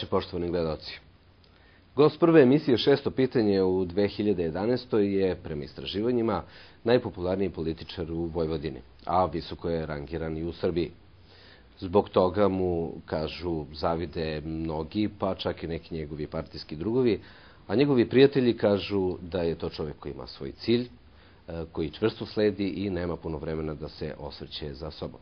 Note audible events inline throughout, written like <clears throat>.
Dobroveče, poštovani gledalci. Gost prve emisije Šesto pitanje u 2011. je, prema istraživanjima, najpopularniji političar u Vojvodini, a visoko je rangiran i u Srbiji. Zbog toga mu, kažu, zavide mnogi, pa čak i neki njegovi partijski drugovi, a njegovi prijatelji kažu da je to čovek koji ima svoj cilj, e, koji čvrsto sledi i nema puno vremena da se osvrće za sobom.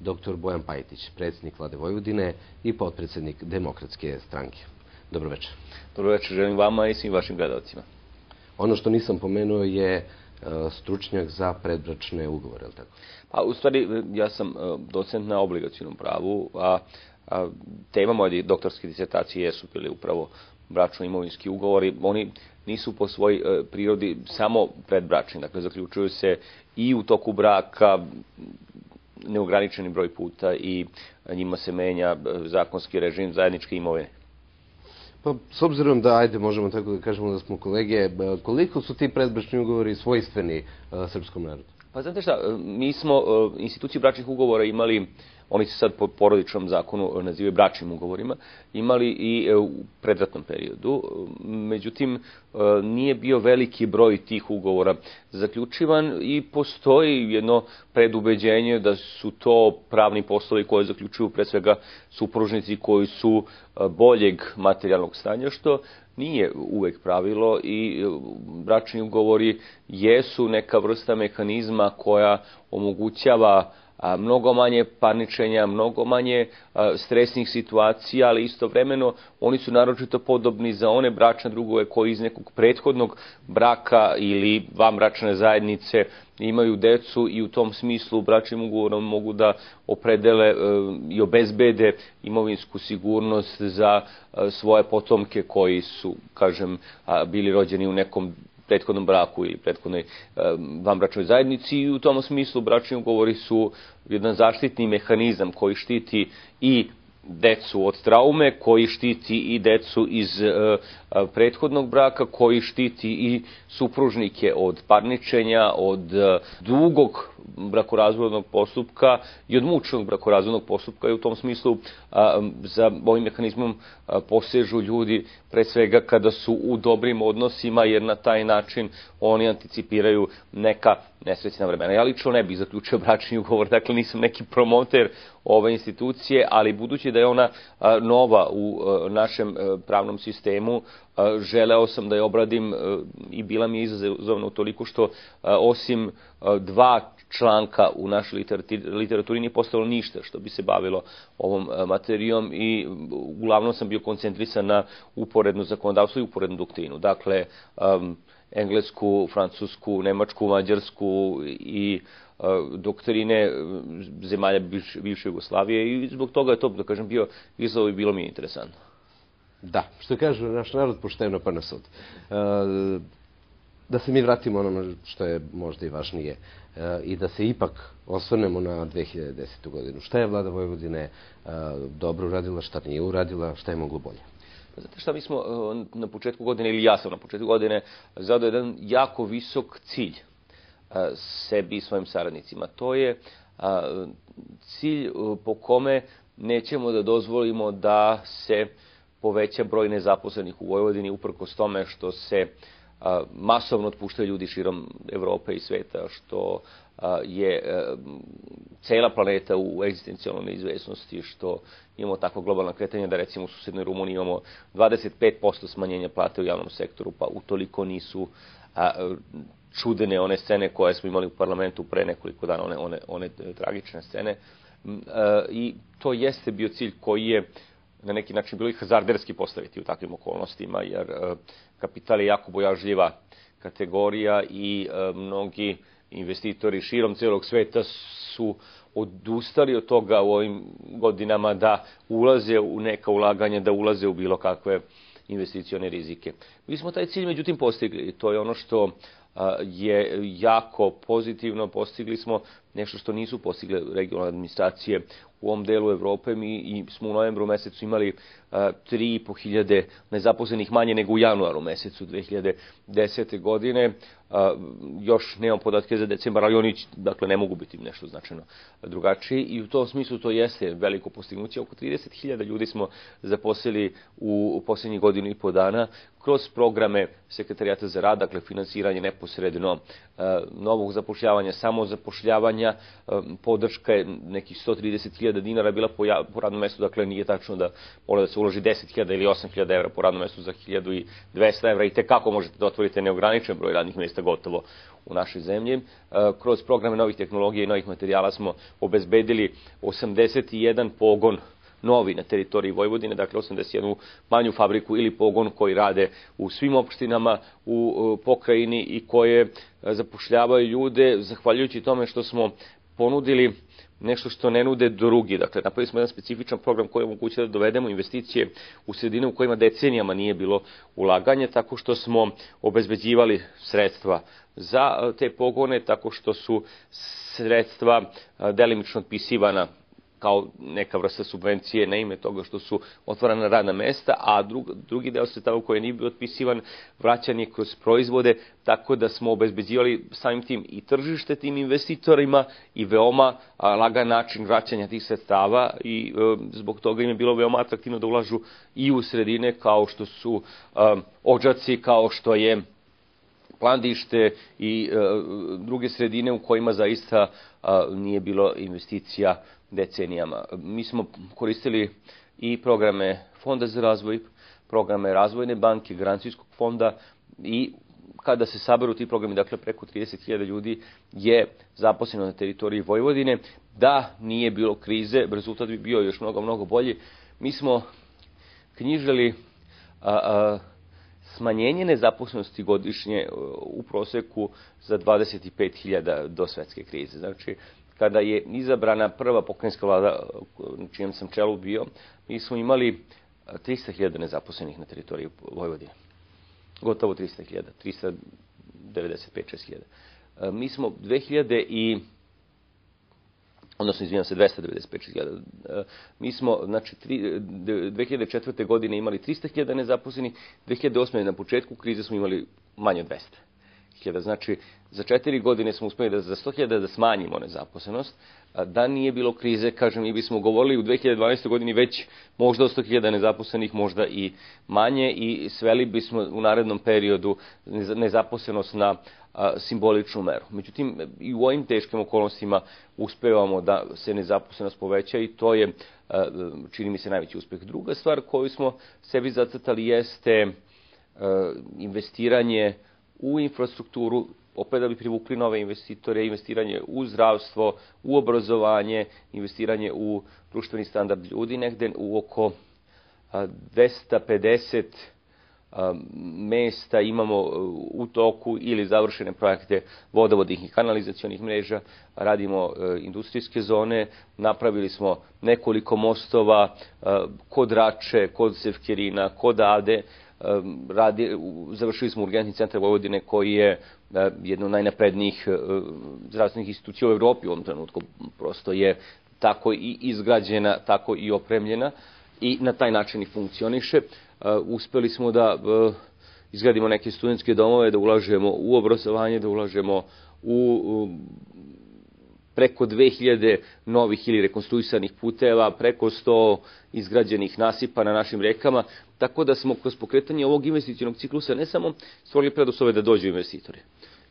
Dr. Bojan Pajtić, predsjednik vlade Vojvodine i potpredsednik Demokratske stranke. Dobroveče. Dobroveče, želim vama i svim vašim gledalcima. Ono što nisam pomenuo je e, stručnjak za predbračne ugovore, je li tako? Pa, u stvari, ja sam e, docent na obligacijnom pravu, a, a tema moje doktorske disertacije jesu bili upravo bračno-imovinski ugovori. Oni nisu po svoj e, prirodi samo predbračni, dakle, zaključuju se i u toku braka, neograničeni broj puta i njima se menja zakonski režim zajedničke imovine. Pa, s obzirom da, ajde, možemo tako da kažemo da smo kolege, koliko su ti predbračni ugovori svojstveni srpskom narodu? Pa, znate šta, mi smo instituciju bračnih ugovora imali oni se sad po porodičnom zakonu nazivaju bračnim ugovorima, imali i e, u predratnom periodu. Međutim, e, nije bio veliki broj tih ugovora zaključivan i postoji jedno predubeđenje da su to pravni poslovi koje zaključuju pre svega supružnici koji su boljeg materijalnog stanja, što nije uvek pravilo i bračni ugovori jesu neka vrsta mehanizma koja omogućava mnogo manje parničenja, mnogo manje a, stresnih situacija, ali istovremeno oni su naročito podobni za one bračne drugove koji iz nekog prethodnog braka ili van bračne zajednice imaju decu i u tom smislu bračnim ugovorom mogu da opredele e, i obezbede imovinsku sigurnost za e, svoje potomke koji su, kažem, bili rođeni u nekom prethodnom braku ili prethodnoj vanbračnoj zajednici i u tom smislu bračni ugovori su jedan zaštitni mehanizam koji štiti i decu od traume, koji štiti i decu iz e, prethodnog braka, koji štiti i supružnike od parničenja, od e, dugog brakorazvodnog postupka i od mučnog brakorazvodnog postupka i u tom smislu a, za ovim mehanizmom a, posežu ljudi pre svega kada su u dobrim odnosima jer na taj način oni anticipiraju neka nesrećna vremena. Ja lično ne bih zaključio bračni ugovor, dakle nisam neki promoter ove institucije, ali budući da je ona nova u našem pravnom sistemu, želeo sam da je obradim i bila mi je izazovno toliko što osim dva članka u našoj literaturi nije postalo ništa što bi se bavilo ovom materijom i uglavnom sam bio koncentrisan na uporedno zakonodavstvo i uporednu doktrinu. Dakle, englesku, francusku, nemačku, mađarsku i uh, doktrine zemalja bivše Jugoslavije i zbog toga je to, da kažem, bio izazov i bilo mi je interesantno. Da, što kaže naš narod, pošteno pa na sud. Uh, da se mi vratimo onome što je možda i važnije e, i da se ipak osvrnemo na 2010. godinu. Šta je vlada Vojvodine e, dobro uradila, šta nije uradila, šta je moglo bolje? Znate šta, mi smo e, na početku godine, ili ja sam na početku godine, zadao jedan jako visok cilj sebi i svojim saradnicima. To je cilj po kome nećemo da dozvolimo da se poveća broj nezaposlenih u Vojvodini uprkos tome što se uh, masovno otpuštaju ljudi širom Evrope i sveta, što je e, cela planeta u egzistencijalnoj neizvesnosti, što imamo tako globalna kretanja da recimo u susednoj Rumuniji imamo 25% smanjenja plate u javnom sektoru, pa utoliko nisu čudene one scene koje smo imali u parlamentu pre nekoliko dana, one, one, one tragične scene. I to jeste bio cilj koji je na neki način bilo i hazarderski postaviti u takvim okolnostima, jer kapital je jako bojažljiva kategorija i e, mnogi investitori širom celog sveta su odustali od toga u ovim godinama da ulaze u neka ulaganja, da ulaze u bilo kakve investicione rizike. Mi smo taj cilj međutim postigli. To je ono što je jako pozitivno. Postigli smo nešto što nisu postigle regionalne administracije u ovom delu Evrope. Mi smo u novembru mesecu imali 3.500 nezaposlenih manje nego u januaru mesecu 2010. godine. Još nemam podatke za decembar, ali oni dakle, ne mogu biti nešto značajno drugačiji i u tom smislu to jeste veliko postignuće. Oko 30.000 ljudi smo zaposlili u poslednjih godinu i po dana kroz programe Sekretarijata za rad, dakle finansiranje neposredno novog zapošljavanja, samozapošljavanja, podrška je nekih 130.000 dinara bila po, po radnom mestu, dakle nije tačno da mora da se uloži 10.000 ili 8.000 evra po radnom mestu za 1.200 evra i tekako možete da otvorite neograničen broj radnih mesta gotovo u našoj zemlji. E, kroz programe novih tehnologija i novih materijala smo obezbedili 81 pogon novi na teritoriji Vojvodine, dakle 81 manju fabriku ili pogon koji rade u svim opštinama u pokrajini i koje e, zapošljavaju ljude, zahvaljujući tome što smo ponudili nešto što ne nude drugi. Dakle, napravili smo jedan specifičan program koji omogućuje da dovedemo investicije u sredine u kojima decenijama nije bilo ulaganje, tako što smo obezbeđivali sredstva za te pogone, tako što su sredstva delimično otpisivana kao neka vrsta subvencije na ime toga što su otvarana radna mesta, a drug, drugi deo sredstava koji nije bio otpisivan vraćan je kroz proizvode, tako da smo obezbeđivali samim tim i tržište tim investitorima i veoma lagan način vraćanja tih sredstava i e, zbog toga im je bilo veoma atraktivno da ulažu i u sredine kao što su e, ođaci, kao što je plandište i e, druge sredine u kojima zaista nije bilo investicija decenijama. Mi smo koristili i programe Fonda za razvoj, programe Razvojne banke, Garancijskog fonda i kada se saberu ti programi, dakle preko 30.000 ljudi je zaposleno na teritoriji Vojvodine, da nije bilo krize, rezultat bi bio još mnogo, mnogo bolji. Mi smo knjižili a, a, smanjenje nezaposlenosti godišnje u proseku za 25.000 do svetske krize. Znači, kada je izabrana prva pokrajinska vlada na čijem sam čelu bio, mi smo imali 300.000 nezaposlenih na teritoriji Vojvodine. Gotovo 300.000, 395-6.000. Mi smo 2000 i odnosno izvinjam se 295.000. Mi smo znači 2004. godine imali 300.000 nezaposlenih, 2008. na početku krize smo imali manje od 200 hiljada. Znači, za četiri godine smo uspeli da za 100.000 da smanjimo nezaposlenost. Da nije bilo krize, kažem, mi bismo govorili u 2012. godini već možda o 100.000 nezaposlenih, možda i manje i sveli bismo u narednom periodu nezaposlenost na simboličnu meru. Međutim, i u ovim teškim okolnostima uspevamo da se nezaposlenost poveća i to je, čini mi se, najveći uspeh. Druga stvar koju smo sebi zacrtali jeste investiranje u infrastrukturu, opet da bi privukli nove investitore, investiranje u zdravstvo, u obrazovanje, investiranje u društveni standard ljudi, negde u oko 250 mesta imamo u toku ili završene projekte vodovodnih i kanalizacionih mreža, radimo e, industrijske zone, napravili smo nekoliko mostova kod Rače, kod Sevkerina, kod Ade, radi, završili smo urgentni centar Vojvodine koji je jedno od najnaprednijih zdravstvenih institucija u Evropi u ovom trenutku. Prosto je tako i izgrađena, tako i opremljena i na taj način i funkcioniše. Uspeli smo da izgradimo neke studentske domove, da ulažemo u obrazovanje, da ulažemo u preko 2000 novih ili rekonstruisanih puteva, preko 100 izgrađenih nasipa na našim rekama, tako da smo kroz pokretanje ovog investicionog ciklusa ne samo stvorili preduslove da dođu investitori,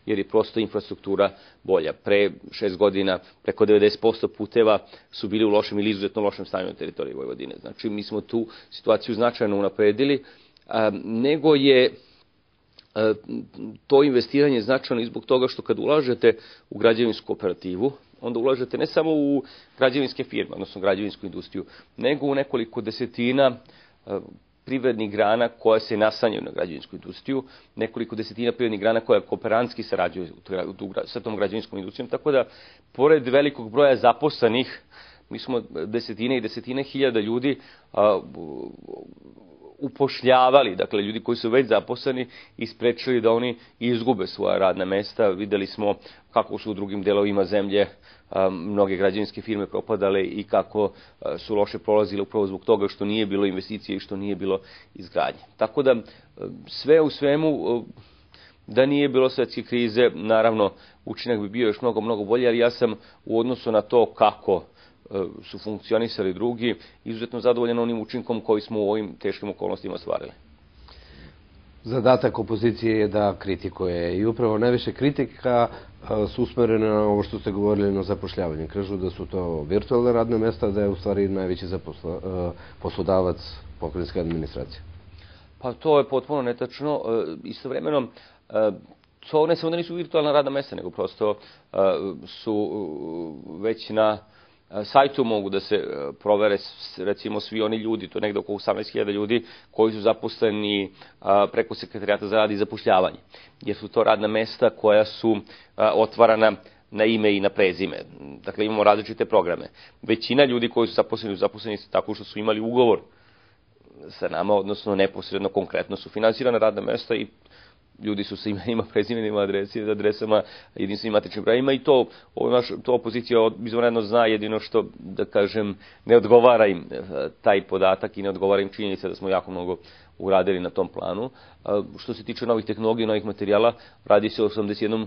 jer je prosto infrastruktura bolja. Pre šest godina preko 90% puteva su bili u lošem ili izuzetno lošem stanju na teritoriji Vojvodine. Znači, mi smo tu situaciju značajno unapredili, nego je to investiranje značajno i zbog toga što kad ulažete u građevinsku operativu, onda ulažete ne samo u građevinske firme, odnosno građevinsku industriju, nego u nekoliko desetina e, privrednih grana koje se nasanjaju na građevinsku industriju, nekoliko desetina privrednih grana koje kooperantski sarađuju sa tom građevinskom industrijom, tako da, pored velikog broja zaposlenih, mi smo desetine i desetine hiljada ljudi upošljavali, dakle ljudi koji su već zaposleni i sprečili da oni izgube svoja radna mesta. Videli smo kako su u drugim delovima zemlje mnoge građevinske firme propadale i kako su loše prolazile upravo zbog toga što nije bilo investicije i što nije bilo izgradnje. Tako da sve u svemu da nije bilo svetske krize, naravno učinak bi bio još mnogo, mnogo bolji, ali ja sam u odnosu na to kako su funkcionisali drugi, izuzetno zadovoljan onim učinkom koji smo u ovim teškim okolnostima ostvarili. Zadatak opozicije je da kritikuje i upravo najviše kritika su usmerene na ovo što ste govorili na zapošljavanje. Kažu da su to virtualne radne mesta, da je u stvari najveći zaposla, poslodavac pokrenjske administracije. Pa to je potpuno netačno. Istovremeno, to ne samo da nisu virtualna radna mesta, nego prosto su već na sajtu mogu da se e, provere recimo svi oni ljudi, to je negde oko 18.000 ljudi koji su zaposleni preko sekretarijata za rad i zapošljavanje. Jer su to radna mesta koja su otvarana na ime i na prezime. Dakle, imamo različite programe. Većina ljudi koji su zaposleni su zaposleni tako što su imali ugovor sa nama, odnosno neposredno, konkretno su finansirana radna mesta i ljudi su sa imenima, <laughs> prezimenima, adresi, adresama, jedinstvenim matičnim brojima i to, ovo naš, to opozicija izvanredno zna jedino što, da kažem, ne odgovara im e, taj podatak i ne odgovara im činjenica da smo jako mnogo uradili na tom planu. Što se tiče novih tehnologija, novih materijala, radi se o 81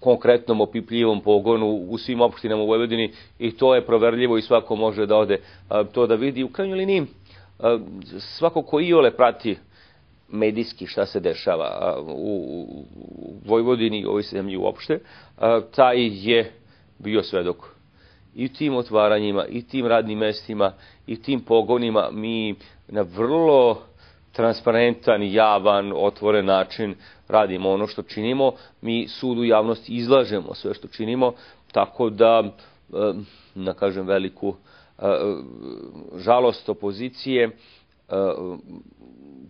konkretnom opipljivom pogonu u svim opštinama u Vojvodini i to je proverljivo i svako može da ode to da vidi. U krajnjoj liniji svako ko iole prati medijski šta se dešava u Vojvodini i ovoj zemlji uopšte, taj je bio svedok i tim otvaranjima, i tim radnim mestima, i tim pogonima mi na vrlo transparentan, javan, otvoren način radimo ono što činimo. Mi sudu javnosti izlažemo sve što činimo, tako da, na kažem, veliku žalost opozicije,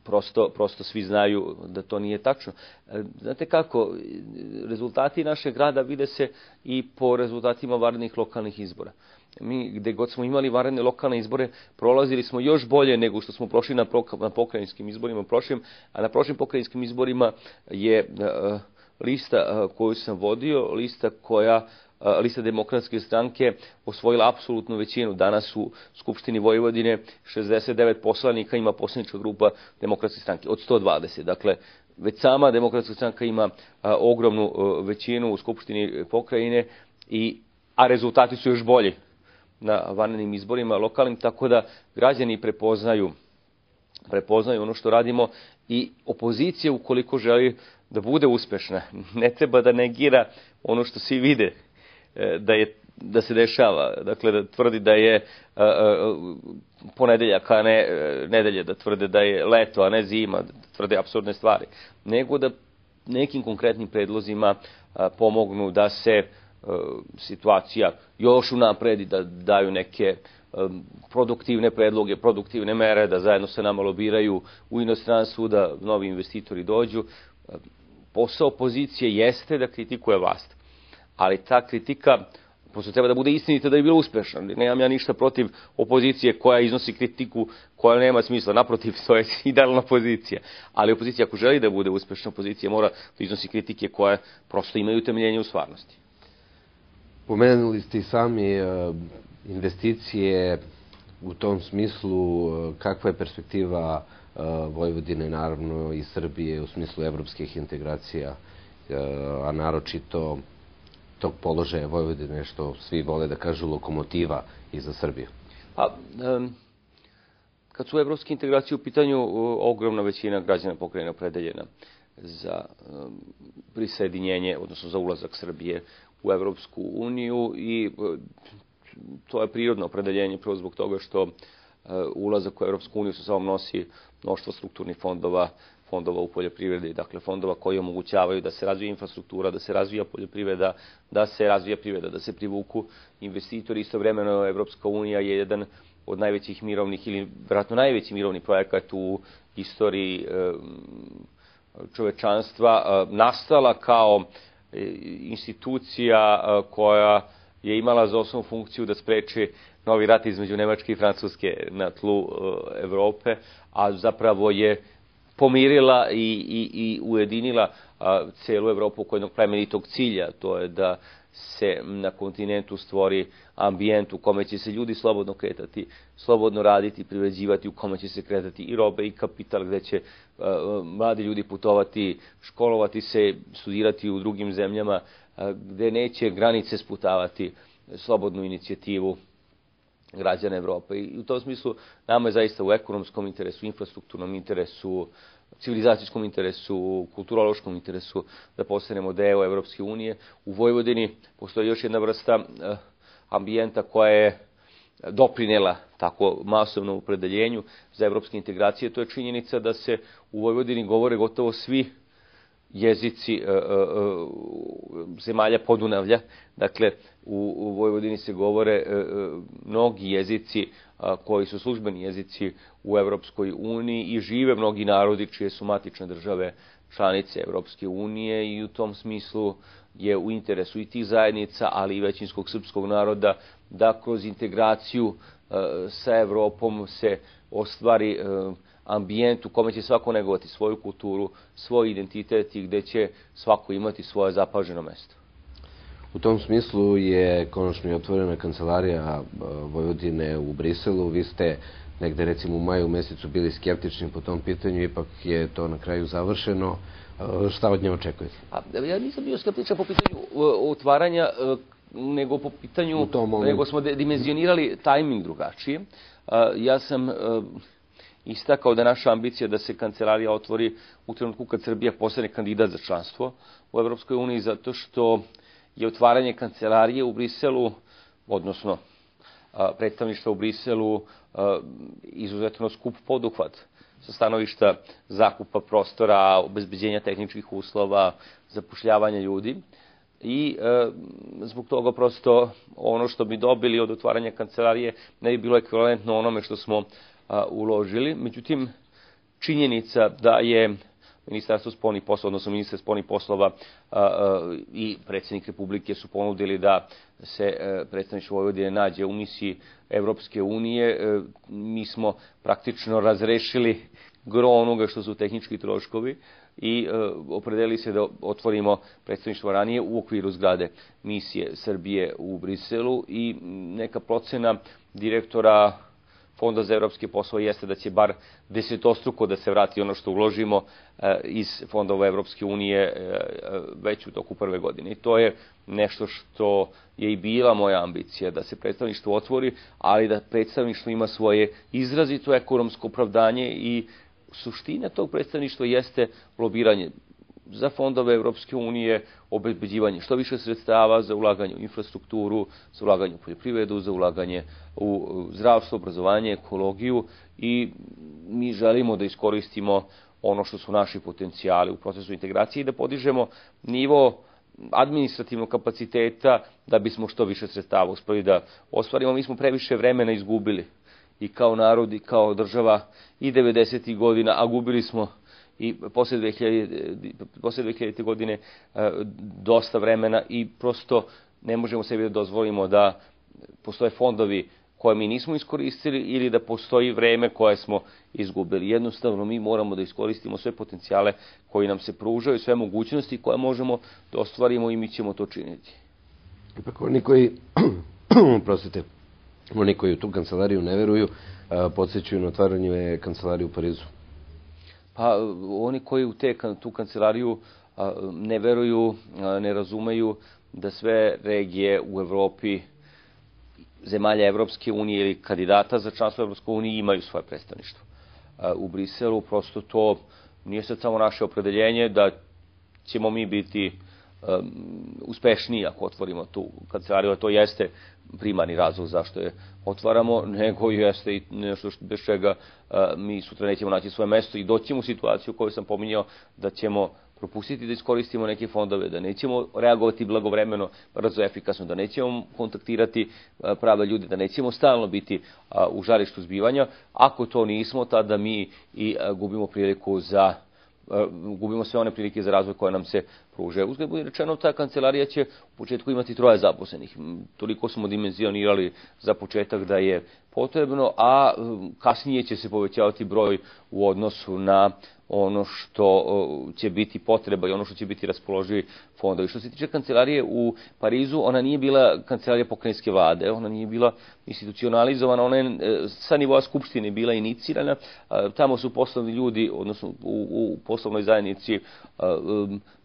prosto, prosto svi znaju da to nije tačno. E, znate kako, rezultati našeg grada vide se i po rezultatima varnih lokalnih izbora. Mi, gde god smo imali varene lokalne izbore, prolazili smo još bolje nego što smo prošli na, na pokrajinskim izborima prošlim, a na prošlim pokrajinskim izborima je uh, lista koju sam vodio, lista koja lista demokratske stranke osvojila apsolutnu većinu. Danas u Skupštini Vojvodine 69 poslanika ima poslanička grupa demokratske stranke od 120. Dakle, već sama demokratska stranka ima ogromnu većinu u Skupštini pokrajine, i, a rezultati su još bolji na vanrednim izborima lokalnim, tako da građani prepoznaju prepoznaju ono što radimo i opozicija ukoliko želi da bude uspešna, <laughs> ne treba da negira ono što svi vide da je da se dešava, dakle da tvrdi da je a, a, ponedeljak, a ne e, nedelje, da tvrde da je leto, a ne zima, da tvrde absurdne stvari, nego da nekim konkretnim predlozima a, pomognu da se a, situacija još unapredi, da daju neke produktivne predloge, produktivne mere, da zajedno sa nama lobiraju u inostranstvu, da novi investitori dođu. Posao opozicije jeste da kritikuje vlast ali ta kritika prosto treba da bude istinita da bi bila uspešna. Nemam ja ništa protiv opozicije koja iznosi kritiku koja nema smisla. Naprotiv, <laughs> to je idealna pozicija. Ali opozicija ako želi da bude uspešna, opozicija mora da iznosi kritike koje prosto imaju utemeljenje u stvarnosti. Pomenuli ste i sami uh, investicije u tom smislu, uh, kakva je perspektiva uh, Vojvodine, naravno i Srbije u smislu evropskih integracija, a naročito tog položaja Vojvodine, što svi vole da kažu lokomotiva i za Srbiju? Pa, um, kad su evropske integracije u pitanju, ogromna većina građana pokrajina opredeljena za um, prisajedinjenje, odnosno za ulazak Srbije u Evropsku uniju i uh, to je prirodno opredeljenje prvo zbog toga što uh, ulazak u Evropsku uniju sa sobom nosi mnoštvo strukturnih fondova, fondova u poljoprivredi, dakle fondova koji omogućavaju da se razvija infrastruktura, da se razvija poljoprivreda, da se razvija privreda, da se privuku investitori. Istovremeno Evropska unija je jedan od najvećih mirovnih ili vjerojatno najveći mirovni projekat u istoriji čovečanstva nastala kao e, institucija koja je imala za osnovnu funkciju da spreče novi rat između Nemačke i Francuske na tlu Evrope, a zapravo je pomirila i, i, i ujedinila a, celu Evropu oko jednog plemenitog cilja, to je da se na kontinentu stvori ambijent u kome će se ljudi slobodno kretati, slobodno raditi, privređivati, u kome će se kretati i robe i kapital, gde će a, mladi ljudi putovati, školovati se, studirati u drugim zemljama, a, gde neće granice sputavati slobodnu inicijativu građana Evrope. I u tom smislu nama je zaista u ekonomskom interesu, infrastrukturnom interesu, civilizacijskom interesu, kulturološkom interesu da postanemo deo Evropske unije. U Vojvodini postoji još jedna vrsta eh, ambijenta koja je doprinela tako masovnom opredeljenju za evropske integracije. To je činjenica da se u Vojvodini govore gotovo svi jezici e, e, e, zemalja Podunavlja. Dakle, u, Vojvodini se govore mnogi jezici koji su službeni jezici u Evropskoj uniji i žive mnogi narodi čije su matične države članice Evropske unije i u tom smislu je u interesu i tih zajednica, ali i većinskog srpskog naroda da kroz integraciju sa Evropom se ostvari ambijent u kome će svako negovati svoju kulturu, svoj identitet i gde će svako imati svoje zapaženo mesto. U tom smislu je konačno i otvorena kancelarija Vojvodine u Briselu. Vi ste negde recimo u maju mesecu bili skeptični po tom pitanju, ipak je to na kraju završeno. Šta od nje očekujete? A, ja nisam bio skeptičan po pitanju otvaranja, e, nego po pitanju, nego smo dimenzionirali tajming drugačije. Ja sam e, istakao da naša ambicija da se kancelarija otvori u trenutku kad Srbija postane kandidat za članstvo u Evropskoj uniji, zato što je otvaranje kancelarije u Briselu, odnosno predstavništva u Briselu, izuzetno skup poduhvat sa stanovišta zakupa prostora, obezbeđenja tehničkih uslova, zapošljavanja ljudi. I zbog toga prosto ono što bi dobili od otvaranja kancelarije ne bi bilo ekvivalentno onome što smo a, uložili. Međutim, činjenica da je Ministarstvo spolnih poslova, odnosno ministar spolnih poslova a, a, i predsjednik Republike su ponudili da se e, predstavništvo Vojvodine nađe u misiji Evropske unije. E, mi smo praktično razrešili gro onoga što su tehnički troškovi i e, opredelili se da otvorimo predstavništvo ranije u okviru zgrade misije Srbije u Briselu i neka procena direktora Fonda za evropske poslove jeste da će bar desetostruko da se vrati ono što uložimo e, iz fondova Evropske unije e, već u toku prve godine. I to je nešto što je i bila moja ambicija, da se predstavništvo otvori, ali da predstavništvo ima svoje izrazito ekonomsko opravdanje i suština tog predstavništva jeste lobiranje za fondove Evropske unije obezbeđivanje što više sredstava za ulaganje u infrastrukturu, za ulaganje u poljoprivredu, za ulaganje u zdravstvo, obrazovanje, ekologiju i mi želimo da iskoristimo ono što su naši potencijali u procesu integracije i da podižemo nivo administrativnog kapaciteta da bismo što više sredstava uspeli da ostvarimo. Mi smo previše vremena izgubili i kao narod i kao država i 90. godina, a gubili smo i posle 2000, posle 2000. godine e, dosta vremena i prosto ne možemo sebi da dozvolimo da postoje fondovi koje mi nismo iskoristili ili da postoji vreme koje smo izgubili. Jednostavno mi moramo da iskoristimo sve potencijale koji nam se pružaju, sve mogućnosti koje možemo da ostvarimo i mi ćemo to činiti. Ipak oni koji, <clears throat> prosite, oni koji u tu kancelariju ne veruju, e, podsjećaju na otvaranje kancelarije u Parizu. Pa oni koji u te, tu kancelariju ne veruju, ne razumeju da sve regije u Evropi zemalja Evropske unije ili kandidata za članstvo Evropske unije imaju svoje predstavništvo. U Briselu prosto to nije sad samo naše opredeljenje da ćemo mi biti um, uspešniji ako otvorimo tu kancelariju, to jeste primarni razlog zašto je otvaramo, nego jeste i nešto bez čega mi sutra nećemo naći svoje mesto i doćemo u situaciju koju sam pominjao da ćemo propustiti da iskoristimo neke fondove, da nećemo reagovati blagovremeno, brzo, efikasno, da nećemo kontaktirati prave ljude, da nećemo stalno biti u žarištu zbivanja. Ako to nismo, tada mi i gubimo priliku za gubimo sve one prilike za razvoj koje nam se pruže. Uzgled bude rečeno, ta kancelarija će u početku imati troje zaposlenih. Toliko smo dimenzionirali za početak da je potrebno, a kasnije će se povećavati broj u odnosu na ono što će biti potreba i ono što će biti raspoloživi fondovi. Što se tiče kancelarije u Parizu, ona nije bila kancelarija pokrajinske vlade, ona nije bila institucionalizovana, ona je e, sa nivoa skupštine bila inicirana, tamo su poslovni ljudi, odnosno u, u poslovnoj zajednici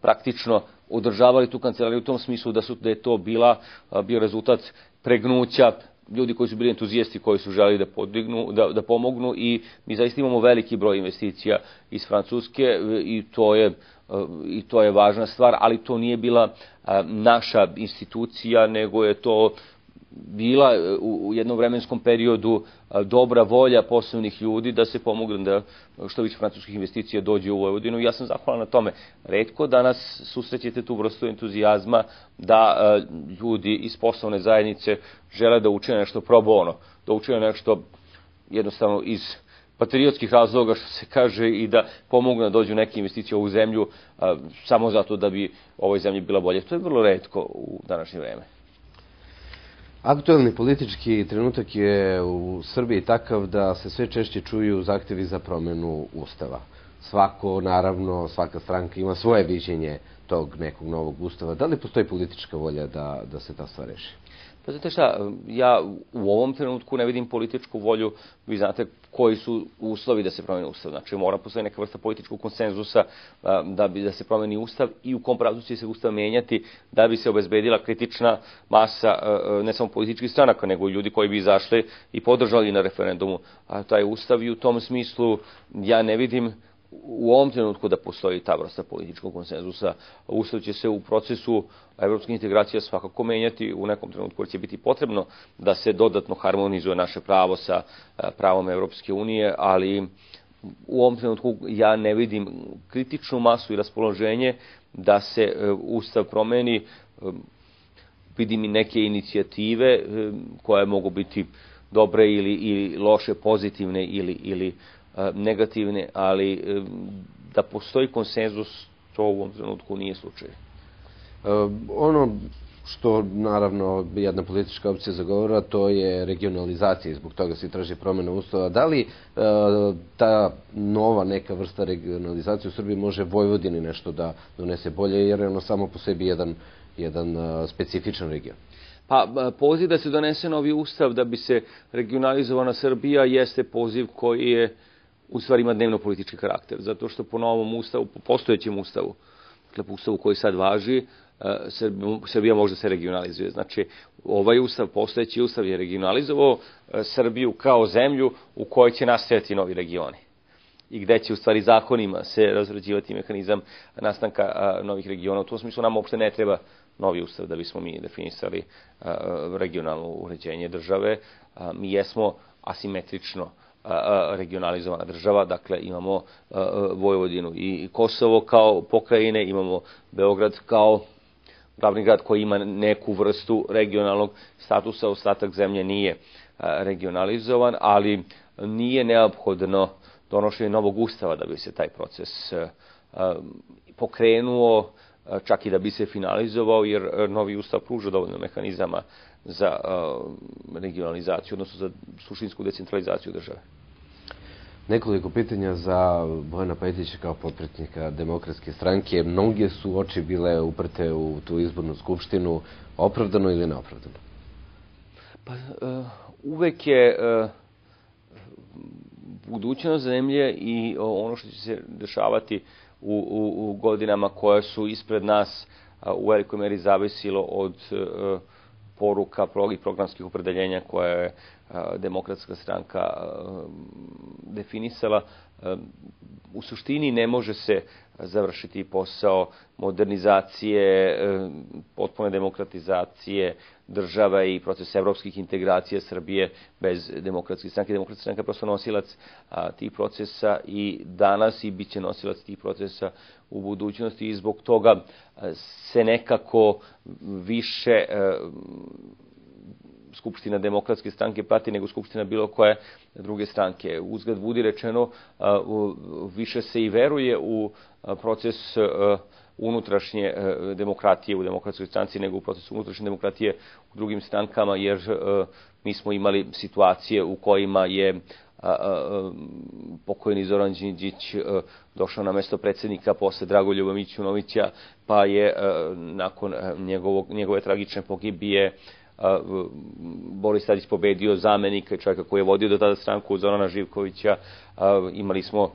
praktično održavali tu kancelariju u tom smislu da su da je to bila bio rezultat pregnuća ljudi koji su bili entuzijesti koji su želi da podignu, da, da pomognu i mi zaista imamo veliki broj investicija iz Francuske e, i to je e, i to je važna stvar, ali to nije bila naša institucija, nego je to bila e, u jednom vremenskom periodu dobra volja poslovnih ljudi da se pomogne da što više francuskih investicija dođe u Vojvodinu. Ja sam zahvalan na tome. Redko danas susrećete tu vrstu entuzijazma da ljudi iz poslovne zajednice žele da učine nešto pro bono, da učine nešto jednostavno iz patriotskih razloga, što se kaže, i da pomogu da dođu neke investicije u ovu zemlju a, samo zato da bi ovoj zemlji bila bolje. To je vrlo redko u današnje vreme. Aktuelni politički trenutak je u Srbiji takav da se sve češće čuju zahtevi za promenu Ustava. Svako, naravno, svaka stranka ima svoje viđenje tog nekog novog Ustava. Da li postoji politička volja da, da se ta stvar reši? Pa znate šta, ja u ovom trenutku ne vidim političku volju, vi znate koji su uslovi da se promeni ustav. Znači mora postoji neka vrsta političkog konsenzusa da bi da se promeni ustav i u kom pravcu će se ustav menjati da bi se obezbedila kritična masa ne samo političkih stranaka, nego i ljudi koji bi izašli i podržali na referendumu taj ustav i u tom smislu ja ne vidim u ovom trenutku da postoji ta vrsta političkog konsenzusa. Ustav će se u procesu evropske integracije svakako menjati u nekom trenutku jer će biti potrebno da se dodatno harmonizuje naše pravo sa e, pravom Evropske unije, ali u ovom trenutku ja ne vidim kritičnu masu i raspoloženje da se e, Ustav promeni. E, vidim i neke inicijative koje mogu biti dobre ili, ili loše, pozitivne ili, ili negativne, ali da postoji konsenzus, to u ovom trenutku nije slučaj. Ono što naravno jedna politička opcija zagovora, to je regionalizacija i zbog toga se traži promjena ustava. Da li ta nova neka vrsta regionalizacije u Srbiji može Vojvodini nešto da donese bolje, jer je ono samo po sebi jedan, jedan specifičan region? Pa poziv da se donese novi ustav da bi se regionalizovana Srbija jeste poziv koji je u stvari ima dnevno politički karakter, zato što po novom ustavu, po postojećem ustavu, dakle po ustavu koji sad važi, e, Srbija može da se regionalizuje. Znači, ovaj ustav, postojeći ustav je regionalizovao e, Srbiju kao zemlju u kojoj će nastajati novi regioni i gde će u stvari zakonima se razrađivati mehanizam nastanka novih regiona. U tom smislu nam uopšte ne treba novi ustav da bismo mi definisali regionalno uređenje države. Mi jesmo asimetrično regionalizovana država, dakle imamo Vojvodinu i Kosovo kao pokrajine, imamo Beograd kao glavni grad koji ima neku vrstu regionalnog statusa, ostatak zemlje nije regionalizovan, ali nije neophodno donošenje novog ustava da bi se taj proces pokrenuo, čak i da bi se finalizovao, jer novi ustav pruža dovoljno mehanizama za regionalizaciju, odnosno za suštinsku decentralizaciju države. Nekoliko pitanja za Bojana Pajtića kao potpretnika demokratske stranke. Mnoge su oči bile uprte u tu izbornu skupštinu. Opravdano ili neopravdano? Pa, uh, uvek je uh, budućnost zemlje i ono što će se dešavati u, u, u godinama koje su ispred nas u velikoj meri zavisilo od uh, poruka i programskih opredeljenja koje je demokratska stranka definisala. U suštini ne može se završiti posao modernizacije, potpune demokratizacije država i proces evropskih integracija Srbije bez demokratske stranke. Demokratska stranka je prosto nosilac tih procesa i danas i bit će nosilac tih procesa u budućnosti i zbog toga se nekako više Skupština demokratske stranke prati nego Skupština bilo koje druge stranke. Uzgled budi rečeno, više se i veruje u proces unutrašnje demokratije u demokratskoj stranci nego u procesu unutrašnje demokratije u drugim strankama, jer mi smo imali situacije u kojima je pokojni Zoran Đinđić došao na mesto predsednika posle Dragoljuba Mićunovića, pa je nakon njegovog, njegove tragične pogibije Boris Tadić pobedio zamenika čovjeka koji je vodio do tada stranku Zorana Živkovića. Imali smo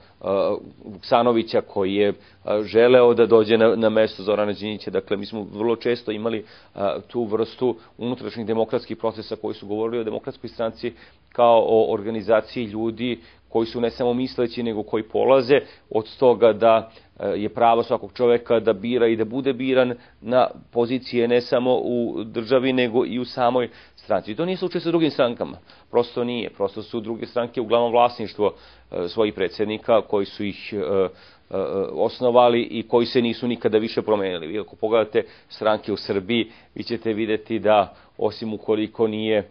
Vuksanovića koji je želeo da dođe na, na mesto Zorana Đinjića. Dakle, mi smo vrlo često imali tu vrstu unutrašnjih demokratskih procesa koji su govorili o demokratskoj stranci kao o organizaciji ljudi koji su ne samo misleći, nego koji polaze od toga da je pravo svakog čoveka da bira i da bude biran na pozicije ne samo u državi, nego i u samoj stranci. I to nije slučaj sa drugim strankama. Prosto nije. Prosto su druge stranke uglavnom vlasništvo e, svojih predsednika koji su ih e, osnovali i koji se nisu nikada više promenili. Vi ako pogledate stranke u Srbiji, vi ćete videti da osim ukoliko nije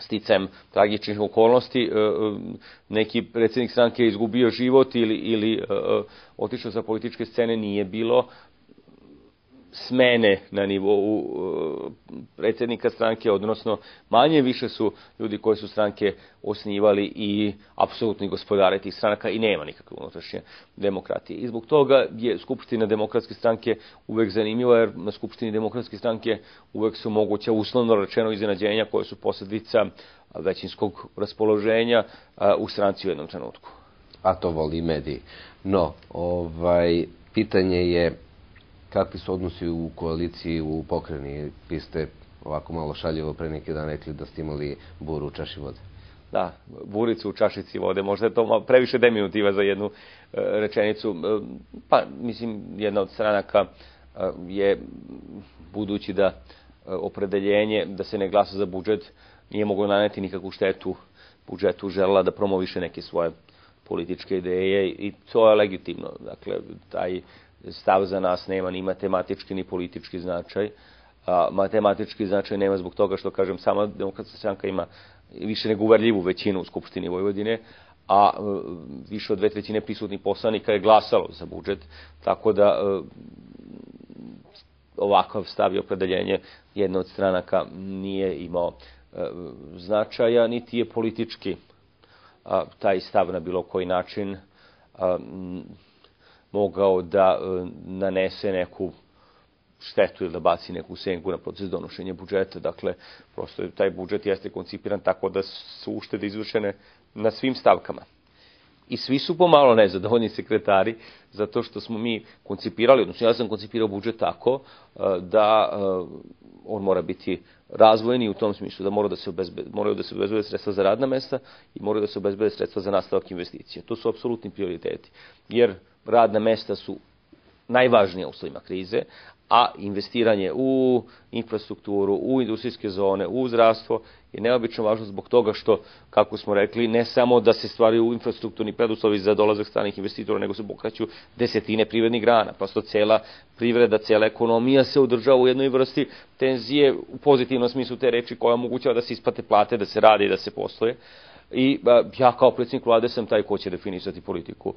sticajem tragičnih okolnosti e, e, neki predsednik stranke je izgubio život ili, ili e, otišao sa političke scene nije bilo smene na nivou predsednika stranke, odnosno manje više su ljudi koji su stranke osnivali i apsolutni gospodare tih stranaka i nema nikakve unutrašnje demokratije. I zbog toga je Skupština demokratske stranke uvek zanimljiva, jer na Skupštini demokratske stranke uvek su moguće uslovno rečeno iznenađenja koje su posledica većinskog raspoloženja u stranci u jednom trenutku. A to voli mediji. No, ovaj, pitanje je kakvi su odnosi u koaliciji u pokreni? Vi ste ovako malo šaljivo pre neki dan rekli da ste imali buru u čaši vode. Da, buricu u čašici vode, možda je to previše deminutiva za jednu e, rečenicu. E, pa, mislim, jedna od stranaka e, je, budući da opredeljenje da se ne glasa za budžet, nije moglo naneti nikakvu štetu budžetu, želela da promoviše neke svoje političke ideje i to je legitimno. Dakle, taj stav za nas nema ni matematički ni politički značaj. A, matematički značaj nema zbog toga što, kažem, sama demokratska stranka ima više nego uverljivu većinu u Skupštini Vojvodine, a e, više od dve trećine prisutnih poslanika je glasalo za budžet, tako da e, ovakav stav i opredeljenje jedna od stranaka nije imao e, značaja, niti je politički taj stav na bilo koji način mogao da e, nanese neku štetu ili da baci neku senku na proces donošenja budžeta. Dakle, prosto taj budžet jeste koncipiran tako da su uštede izvršene na svim stavkama. I svi su pomalo nezadovoljni sekretari, zato što smo mi koncipirali, odnosno ja sam koncipirao budžet tako e, da e, on mora biti razvojni u tom smislu da mora da se obezbede, moraju da se obezbede sredstva za radna mesta i moraju da se obezbede sredstva za nastavak investicija. To su apsolutni prioriteti. Jer radna mesta su najvažnija u uslovima krize, a investiranje u infrastrukturu, u industrijske zone, u zdravstvo je neobično važno zbog toga što, kako smo rekli, ne samo da se stvaraju infrastrukturni preduslovi za dolazak stranih investitora, nego se pokraću desetine privrednih grana. Prosto cela privreda, cela ekonomija se održava u jednoj vrsti tenzije u pozitivnom smislu te reči koja omogućava da se isplate plate, da se radi i da se postoje i ja kao predsjednik vlade sam taj ko će definisati politiku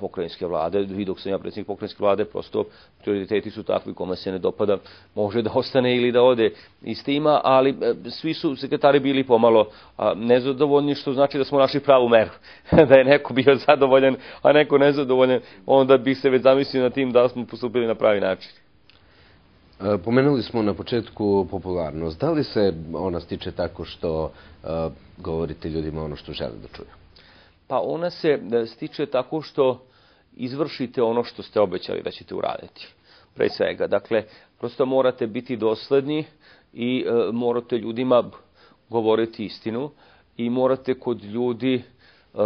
pokrajinske vlade. Vi dok sam ja predsjednik pokrajinske vlade, prosto prioriteti su takvi kome se ne dopada, može da ostane ili da ode iz tima, ali svi su sekretari bili pomalo nezadovoljni, što znači da smo našli pravu meru. <laughs> da je neko bio zadovoljan, a neko nezadovoljan, onda bi se već zamislio na tim da smo postupili na pravi način. E, pomenuli smo na početku popularnost. Da li se ona stiče tako što uh, govorite ljudima ono što žele da čuju? Pa ona se e, stiče tako što izvršite ono što ste obećali da ćete uraditi. Pre svega, dakle, prosto morate biti dosledni i morate ljudima govoriti istinu i morate kod ljudi uh,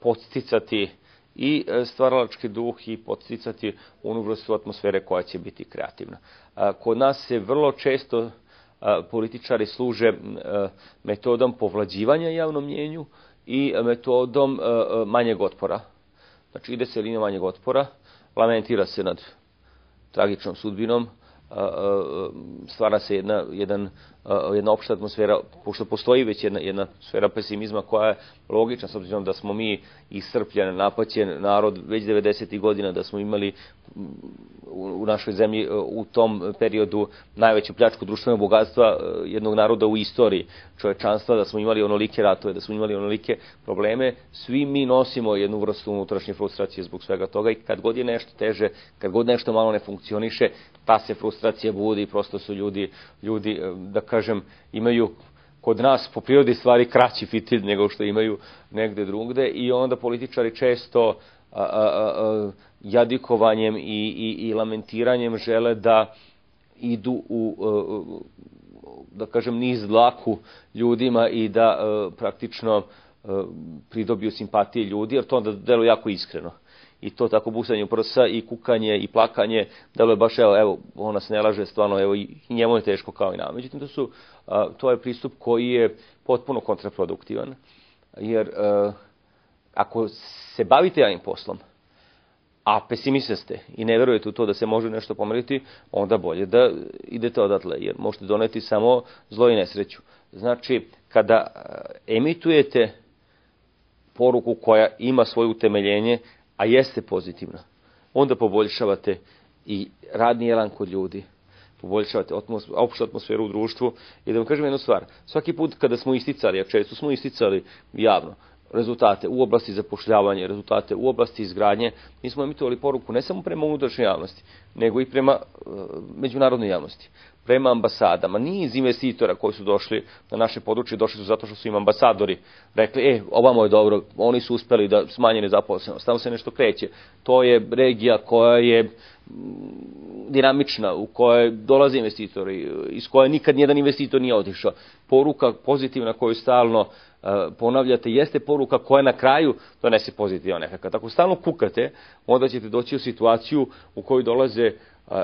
podsticati i e, stvaralački duh i podsticati onu vrstu atmosfere koja će biti kreativna. Kod nas se vrlo često političari služe e, metodom povlađivanja javnom mjenju i metodom e, manjeg otpora. Znači ide se linija manjeg otpora, lamentira se nad tragičnom sudbinom stvara se jedna, jedan, jedna opšta atmosfera, pošto postoji već jedna, jedna sfera pesimizma koja je logična, s obzirom da smo mi iscrpljen, napaćen narod već 90. godina, da smo imali u našoj zemlji u tom periodu najveću pljačku društvenog bogatstva jednog naroda u istoriji čovečanstva, da smo imali onolike ratove, da smo imali onolike probleme, svi mi nosimo jednu vrstu unutrašnje frustracije zbog svega toga i kad god je nešto teže, kad god nešto malo ne funkcioniše, ta se frustracija budi, prosto su ljudi, ljudi da kažem, imaju kod nas po prirodi stvari kraći fitilj nego što imaju negde drugde i onda političari često a, a, a, jadikovanjem i, i, i lamentiranjem žele da idu u, da kažem, niz dlaku ljudima i da praktično pridobiju simpatije ljudi, jer to onda deluje jako iskreno i to tako busanje u prsa i kukanje i plakanje, da je baš, evo, evo, on nas ne laže, stvarno, evo, i njemu je teško kao i nama. Međutim, to, su, a, to je pristup koji je potpuno kontraproduktivan, jer a, ako se bavite javnim poslom, a pesimista ste i ne verujete u to da se može nešto pomeriti, onda bolje da idete odatle, jer možete doneti samo zlo i nesreću. Znači, kada emitujete poruku koja ima svoje utemeljenje, a jeste pozitivna, onda poboljšavate i radni elan kod ljudi, poboljšavate atmosfer, opštu atmosferu u društvu. I da vam kažem jednu stvar, svaki put kada smo isticali, a često smo isticali javno, rezultate u oblasti zapošljavanja, rezultate u oblasti izgradnje, mi smo emitovali poruku ne samo prema unutrašnjoj javnosti, nego i prema uh, međunarodnoj javnosti prema ambasadama. Niz investitora koji su došli na naše područje, došli su zato što su im ambasadori rekli, e, ovamo je dobro, oni su uspeli da smanje nezaposlenost, tamo se nešto kreće. To je regija koja je dinamična, u kojoj dolaze investitori, iz koje nikad nijedan investitor nije otišao. Poruka pozitivna koju stalno uh, ponavljate jeste poruka koja na kraju donese pozitivan efekt. Ako stalno kukate, onda ćete doći u situaciju u kojoj dolaze uh,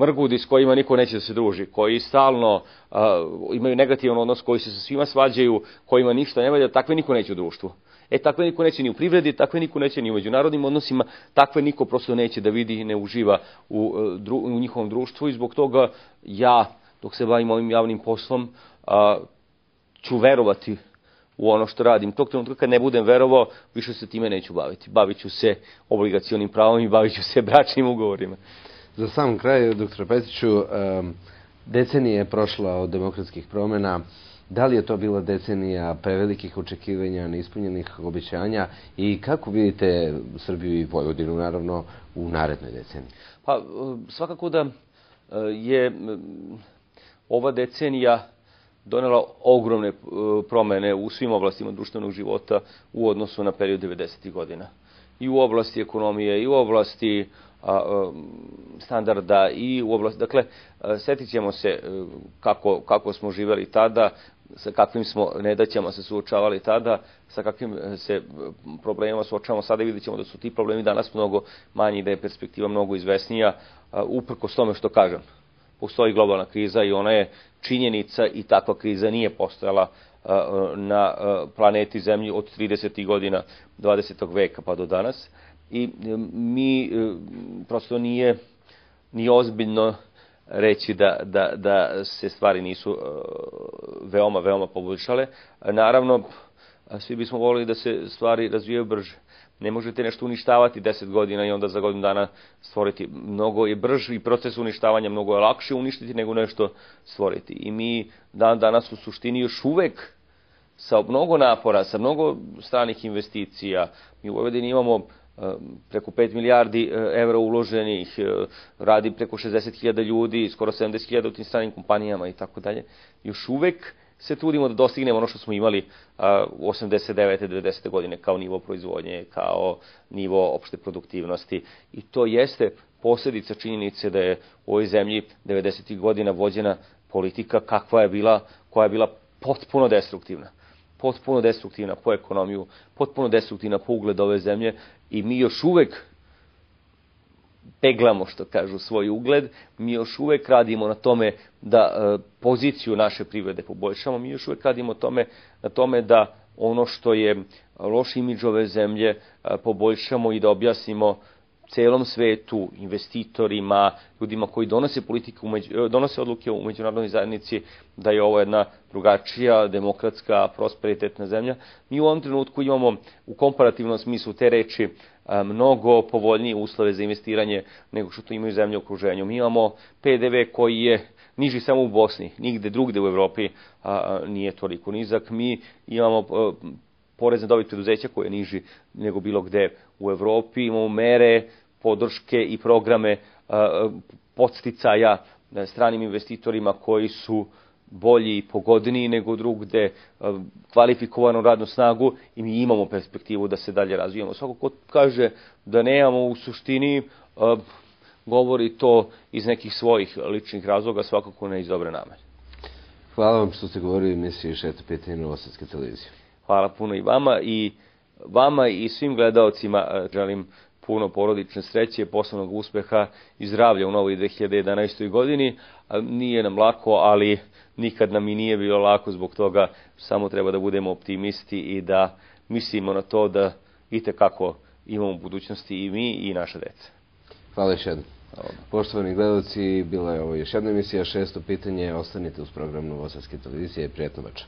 mrgudi s kojima niko neće da se druži, koji stalno uh, imaju negativan odnos, koji se sa svima svađaju, kojima ništa ne valja, takve niko neće u društvu. E, takve niko neće ni u privredi, takve niko neće ni u međunarodnim odnosima, takve niko prosto neće da vidi i ne uživa u, dru, u njihovom društvu i zbog toga ja, dok se bavim ovim javnim poslom, a, ću verovati u ono što radim. Tog trenutka kad ne budem verovao, više se time neću baviti. Bavit ću se obligacionim pravom i bavit ću se bračnim ugovorima. Za sam kraj, doktor Petiću, decenija je prošla od demokratskih promjena. Da li je to bila decenija prevelikih očekivanja, neispunjenih obećanja i kako vidite Srbiju i Vojvodinu, naravno, u narednoj deceniji? Pa, svakako da je ova decenija donela ogromne promene u svim oblastima društvenog života u odnosu na period 90. godina. I u oblasti ekonomije, i u oblasti standarda i u oblasti, dakle, setit ćemo se e, kako, kako smo živeli tada, sa kakvim smo nedaćama se suočavali tada, sa kakvim se problemima suočavamo sada i vidjet ćemo da su ti problemi danas mnogo manji da je perspektiva mnogo izvesnija, uprkos tome što kažem. Postoji globalna kriza i ona je činjenica i takva kriza nije postojala na planeti Zemlji od 30. godina 20. veka pa do danas i e, mi e, prosto nije ni ozbiljno reći da, da, da se stvari nisu e, veoma, veoma poboljšale. Naravno, svi bismo volili da se stvari razvijaju brže. Ne možete nešto uništavati 10 godina i onda za godinu dana stvoriti. Mnogo je brži proces uništavanja, mnogo je lakše uništiti nego nešto stvoriti. I mi dan danas u suštini još uvek sa mnogo napora, sa mnogo stranih investicija, mi u Vojvodini imamo preko 5 milijardi e, evra uloženih, e, radi preko 60.000 ljudi, skoro 70.000 u tim stranim kompanijama i tako dalje. Još uvek se trudimo da dostignemo ono što smo imali u 89. 90. godine kao nivo proizvodnje, kao nivo opšte produktivnosti. I to jeste posljedica činjenice da je u ovoj zemlji 90. godina vođena politika kakva je bila, koja je bila potpuno destruktivna potpuno destruktivna po ekonomiju, potpuno destruktivna po ugled ove zemlje i mi još uvek peglamo, što kažu, svoj ugled, mi još uvek radimo na tome da e, poziciju naše privrede poboljšamo, mi još uvek radimo tome, na tome da ono što je loš imidž ove zemlje e, poboljšamo i da objasnimo celom svetu, investitorima, ljudima koji donose politiku, donose odluke u međunarodnoj zajednici, da je ovo jedna drugačija, demokratska, prosperitetna zemlja. Mi u ovom trenutku imamo u komparativnom smislu te reči mnogo povoljnije uslove za investiranje nego što to imaju zemlje u okruženju. Mi imamo PDV koji je niži samo u Bosni, nigde drugde u Evropi a, nije toliko nizak. Mi imamo a, porez na dobit preduzeća koji je niži nego bilo gde u Evropi. Imamo mere, podrške i programe podsticaja stranim investitorima koji su bolji i pogodniji nego drugde, kvalifikovanu radnu snagu i mi imamo perspektivu da se dalje razvijamo. Svako ko kaže da nemamo u suštini, govori to iz nekih svojih ličnih razloga, svakako ne iz dobre namere. Hvala vam što ste govorili emisiji Šeto pitanje Novosadske televizije. Hvala puno i vama i vama i svim gledalcima želim puno porodične sreće, poslovnog uspeha i zdravlja u novoj 2011. godini. Nije nam lako, ali nikad nam i nije bilo lako zbog toga, samo treba da budemo optimisti i da mislimo na to da i kako imamo budućnosti i mi i naša deca. Hvala još jednom. Poštovani gledalci, bila je ovo još jedna emisija, šesto pitanje, ostanite uz program Novosadske televizije, prijetno večer.